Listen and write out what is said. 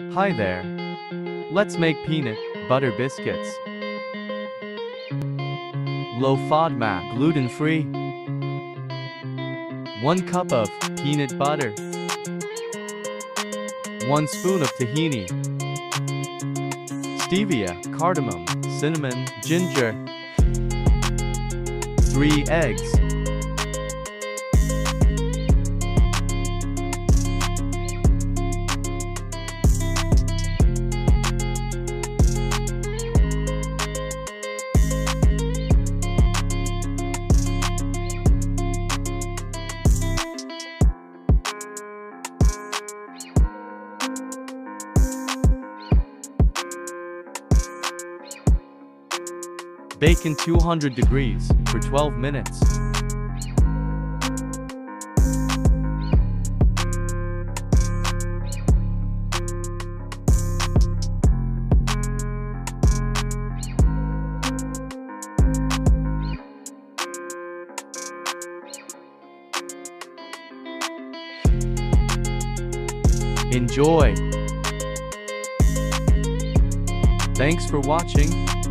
Hi there. Let's make peanut butter biscuits. Low FODMAP, gluten free. 1 cup of peanut butter. 1 spoon of tahini. Stevia, cardamom, cinnamon, ginger. 3 eggs. Bake in 200 degrees for 12 minutes. Enjoy! Thanks for watching.